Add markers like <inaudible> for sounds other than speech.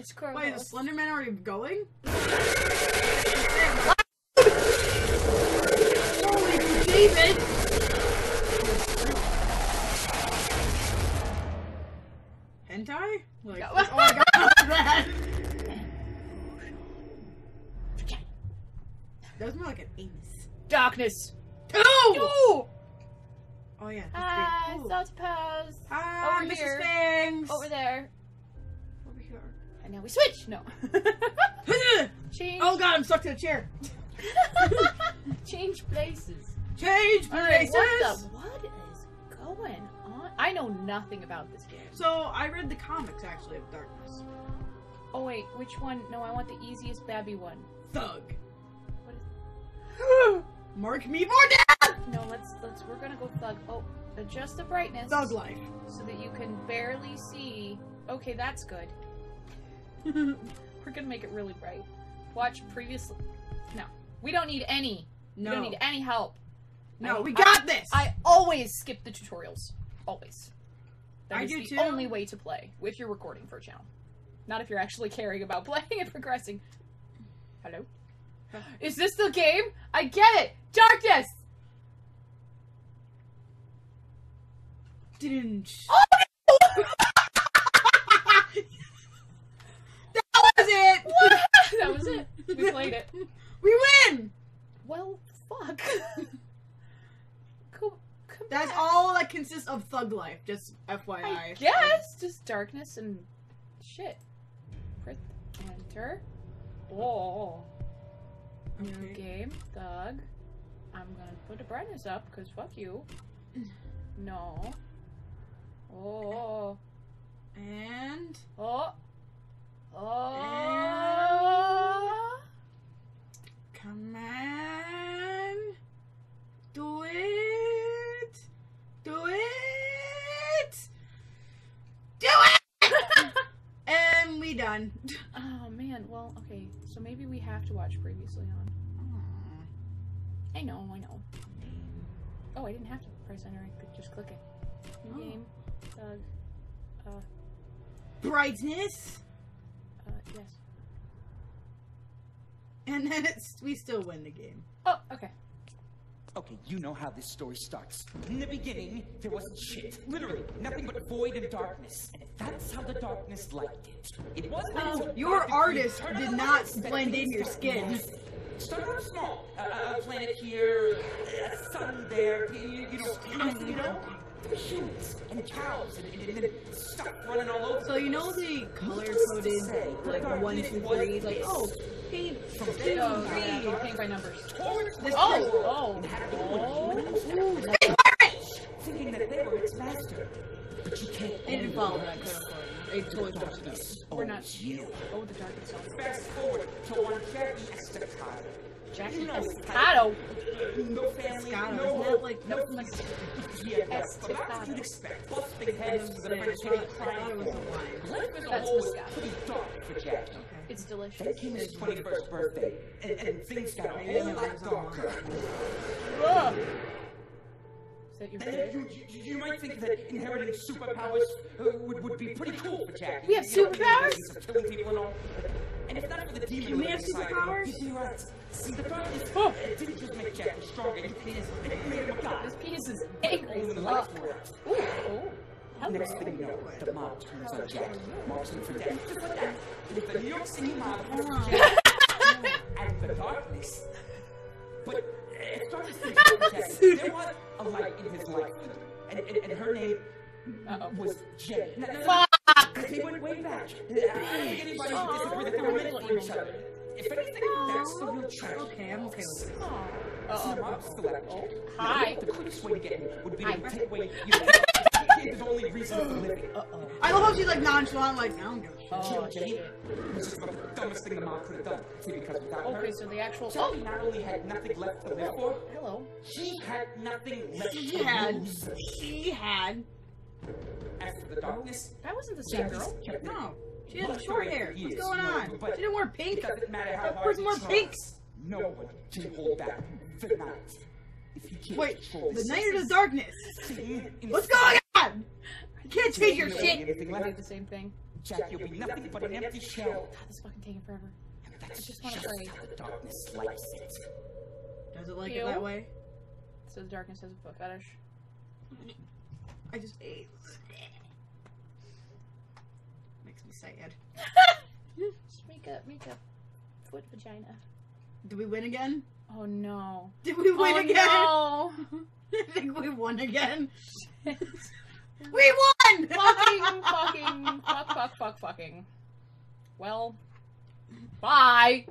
It's gross. Wait, is the Slender Man already going? Holy David! Hentai? Like, oh my god, <laughs> that! That was more like an anus. Darkness. Ooh! Oh yeah. Hi. Salty Pals. Hi, over Mrs. here. Over there. And now we switch. No. <laughs> Change. oh god, I'm stuck to the chair. <laughs> Change places. Change places! what the? What is going on? I know nothing about this game. So, I read the comics actually of Darkness. Oh wait, which one? No, I want the easiest babby one. Thug. What is? <gasps> Mark me for death! No, let's let's. We're gonna go thug. Oh, adjust the brightness Thug life. so that you can barely see. Okay, that's good. <laughs> We're gonna make it really bright. Watch previously. No, we don't need any. no. We don't need any help. no, I- we got this! I always skip the tutorials. Always. That I is do the too. only way to play if you're recording for a channel. Not if you're actually <laughs> caring about playing and progressing. Hello? Is this the game? I get it! Darkness! Didn't. Oh, that was it! that was it. We played it. <laughs> We win! Well, fuck. <laughs> Come, come That's back. all that consists of Thug Life, just I FYI. guess. Just darkness and shit. Press enter. Oh. New game. Thug. I'm gonna put the brightness up because fuck you. <laughs> No. Oh. And. Oh. Oh. Come on. Do it. Do it. Do it! and we done. Oh man. Well, okay. So maybe we have to watch previously on. I know. I know. Oh, I didn't have to press enter. I could just click it. New Oh. game. Thug. Uh. Brightness. Uh. Yes. And then it's <laughs> we still win the game. Oh. Okay. Okay, you know how this story starts. In the beginning, there wasn't shit. Literally, nothing but void and darkness. And that's how the darkness liked it. It wasn't Your artist did not blend in your skin. Start off small. Uh, a planet here, a sun there, you, you know, you know, humans and cows and, and, and, stuff running all over. So you know the color coded like one, two, three, like oh Oh, two, yeah. three. Go by numbers. This Oh. Oh. Oh. thinking that they were its master. But you can't They didn't follow that code. They totally followed that. We're not. you. Oh, the dark itself. Fast forward to one Jackie Estacado. Jackie You know Estacado. No family, Scott, no isn't that hope, like no that's like Yeah, that's the last you'd expect. Busting heads with a French I hitting thought it was triangle. a line. Life as a That's whole was Moscato. pretty dark for Jackie. It's Then delicious. came his 21st birthday, and, and things got a Maybe whole that lot was on darker. Ugh. Is that your And favorite? you, you, you might think that inheriting superpowers uh, would, would be pretty cool for Jackie. We have You know, superpowers? Business of killing people and if not for the demon Can we have superpowers? you'd be right. See, the darkness Oh. it didn't just make Jackie stronger, it it made him a god. This penis is angry Only as the fuck. lights were out. Ooh, oh. Hello. Next thing you know, the mob turns on Jackie, marks him for death. Just like that. If the New York City mob turns Jackie <laughs> and the darkness. But if darkness didn't turn Jackie, there was a light in his life. And, and, and her name Uh-oh. was Jen. Now, now, Fuck! They went way back. I don't think anybody would disagree that they were meant for each other. If anything, that's the real tragedy. Okay, I'm okay with it. Oh. See, the mob's still after Jack. Hi. The quickest way to get him would be to take away you know, <laughs> his only reason for living. Uh-oh. I love how she's like nonchalant, like I don't give a shit. Oh, was just about the dumbest thing the mob could have done. See, because without her, Okay, so the actual. Oh, Jackie not only had nothing left to live for, hello. she had nothing left She to had, lose. she had. For the darkness, That wasn't the same girl. No, she had Lost short hair. What's going on? but She didn't wear pink. It doesn't matter how hard person you wore pink. No one can hold back the night. If you can't Wait, control the the night or the darkness? What's going on? You can't change your shit. anything We left, did the same thing. Jack, you'll be nothing but an empty shell. God, this fucking taking forever. And that's just wanna just pray. how the darkness likes it. Does it like Ew. it that way? So the darkness has a foot fetish. I just ate. Makes me sad. Just make a make a foot vagina. Did we win again? Oh no. Did we win oh again? no. <laughs> I think we won again. we won! fucking fucking fuck fuck fuck fucking. Well, bye.